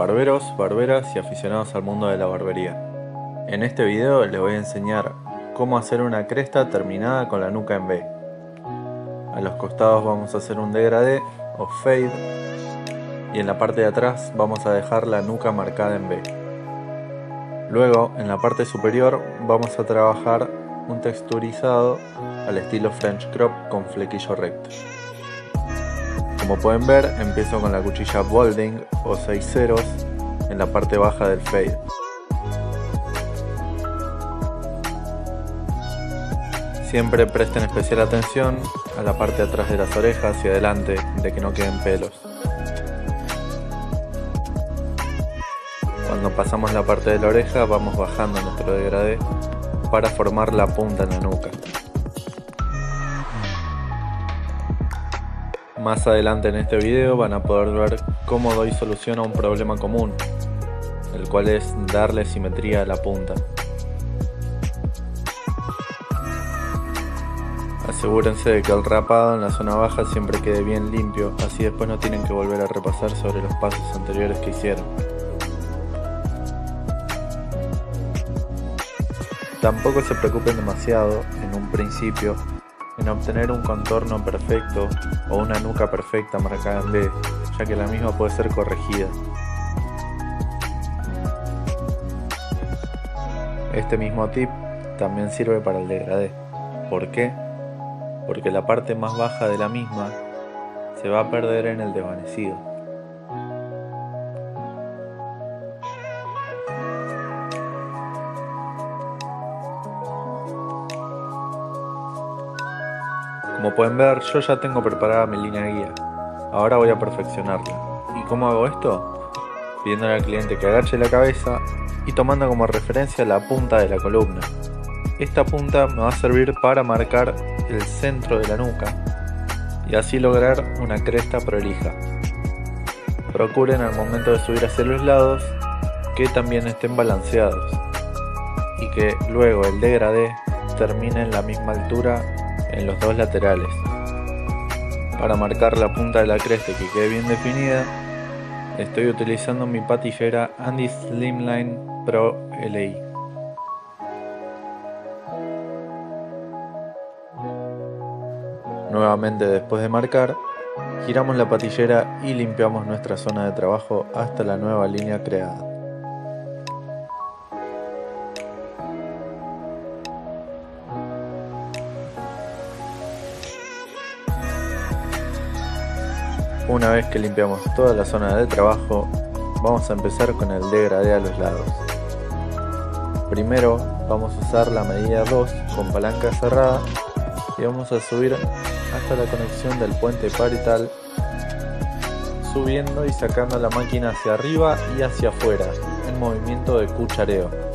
barberos, barberas y aficionados al mundo de la barbería. En este video les voy a enseñar cómo hacer una cresta terminada con la nuca en B. A los costados vamos a hacer un degradé o fade y en la parte de atrás vamos a dejar la nuca marcada en B. Luego en la parte superior vamos a trabajar un texturizado al estilo French crop con flequillo recto. Como pueden ver, empiezo con la cuchilla Bolding o 6 ceros en la parte baja del fade. Siempre presten especial atención a la parte de atrás de las orejas y adelante de que no queden pelos. Cuando pasamos la parte de la oreja vamos bajando nuestro degradé para formar la punta en la nuca. Más adelante en este video van a poder ver cómo doy solución a un problema común, el cual es darle simetría a la punta. Asegúrense de que el rapado en la zona baja siempre quede bien limpio, así después no tienen que volver a repasar sobre los pasos anteriores que hicieron. Tampoco se preocupen demasiado en un principio en obtener un contorno perfecto o una nuca perfecta marcada en B, ya que la misma puede ser corregida. Este mismo tip también sirve para el degradé. ¿Por qué? Porque la parte más baja de la misma se va a perder en el desvanecido. Como pueden ver, yo ya tengo preparada mi línea guía. Ahora voy a perfeccionarla. ¿Y cómo hago esto? Pidiéndole al cliente que agache la cabeza y tomando como referencia la punta de la columna. Esta punta me va a servir para marcar el centro de la nuca y así lograr una cresta prolija. Procuren al momento de subir hacia los lados que también estén balanceados y que luego el degradé termine en la misma altura en los dos laterales. Para marcar la punta de la cresta que quede bien definida, estoy utilizando mi patillera Andy Slimline Pro LI. Nuevamente después de marcar, giramos la patillera y limpiamos nuestra zona de trabajo hasta la nueva línea creada. Una vez que limpiamos toda la zona de trabajo, vamos a empezar con el degradé a los lados. Primero vamos a usar la medida 2 con palanca cerrada y vamos a subir hasta la conexión del puente parital subiendo y sacando la máquina hacia arriba y hacia afuera en movimiento de cuchareo.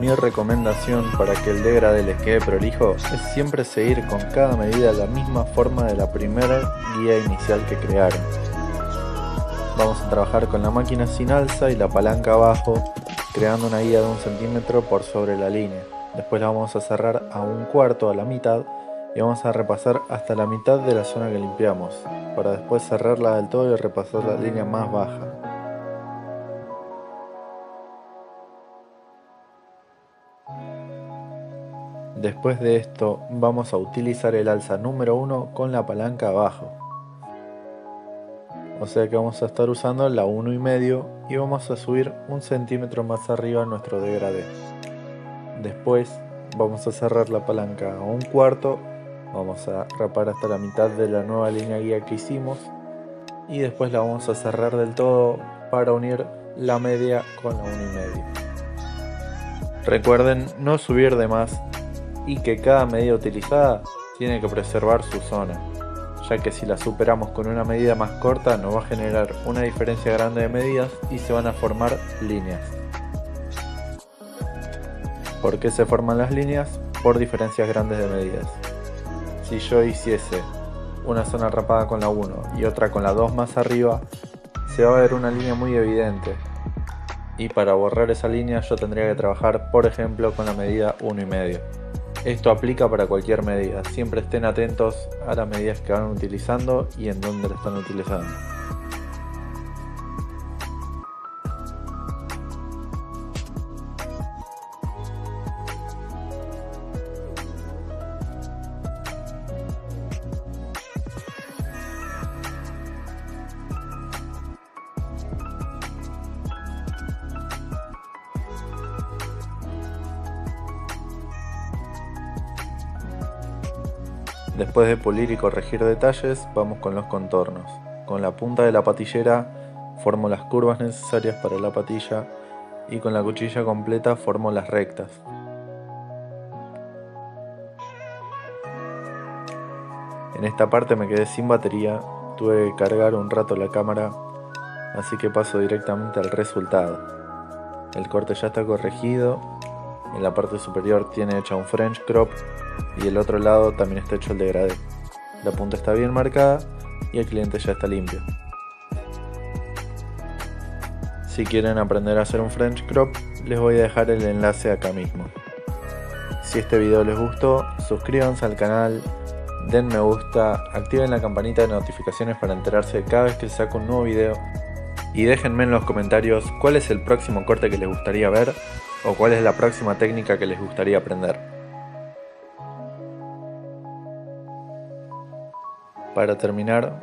Mi recomendación para que el degradé les quede prolijo es siempre seguir con cada medida la misma forma de la primera guía inicial que crearon. Vamos a trabajar con la máquina sin alza y la palanca abajo, creando una guía de un centímetro por sobre la línea. Después la vamos a cerrar a un cuarto a la mitad y vamos a repasar hasta la mitad de la zona que limpiamos, para después cerrarla del todo y repasar la línea más baja. Después de esto vamos a utilizar el alza número 1 con la palanca abajo. O sea que vamos a estar usando la 1 y medio y vamos a subir un centímetro más arriba nuestro degradé. Después vamos a cerrar la palanca a un cuarto, vamos a rapar hasta la mitad de la nueva línea guía que hicimos y después la vamos a cerrar del todo para unir la media con la 1 y medio. Recuerden no subir de más y que cada medida utilizada tiene que preservar su zona, ya que si la superamos con una medida más corta nos va a generar una diferencia grande de medidas y se van a formar líneas. ¿Por qué se forman las líneas? Por diferencias grandes de medidas. Si yo hiciese una zona rapada con la 1 y otra con la 2 más arriba, se va a ver una línea muy evidente. Y para borrar esa línea yo tendría que trabajar, por ejemplo, con la medida 1,5. Esto aplica para cualquier medida. Siempre estén atentos a las medidas que van utilizando y en dónde la están utilizando. Después de pulir y corregir detalles, vamos con los contornos. Con la punta de la patillera formo las curvas necesarias para la patilla y con la cuchilla completa formo las rectas. En esta parte me quedé sin batería, tuve que cargar un rato la cámara, así que paso directamente al resultado. El corte ya está corregido, en la parte superior tiene hecha un French crop y el otro lado también está hecho el degradé. La punta está bien marcada y el cliente ya está limpio. Si quieren aprender a hacer un French crop, les voy a dejar el enlace acá mismo. Si este video les gustó, suscríbanse al canal, den me gusta, activen la campanita de notificaciones para enterarse de cada vez que saco un nuevo video y déjenme en los comentarios cuál es el próximo corte que les gustaría ver o cuál es la próxima técnica que les gustaría aprender. Para terminar,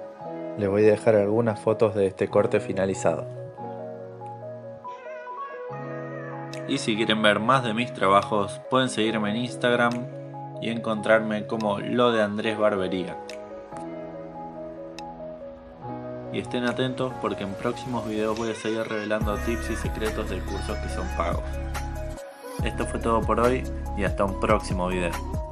les voy a dejar algunas fotos de este corte finalizado. Y si quieren ver más de mis trabajos, pueden seguirme en Instagram y encontrarme como lo de Andrés Barbería. Y estén atentos porque en próximos videos voy a seguir revelando tips y secretos de cursos que son pagos. Esto fue todo por hoy y hasta un próximo video.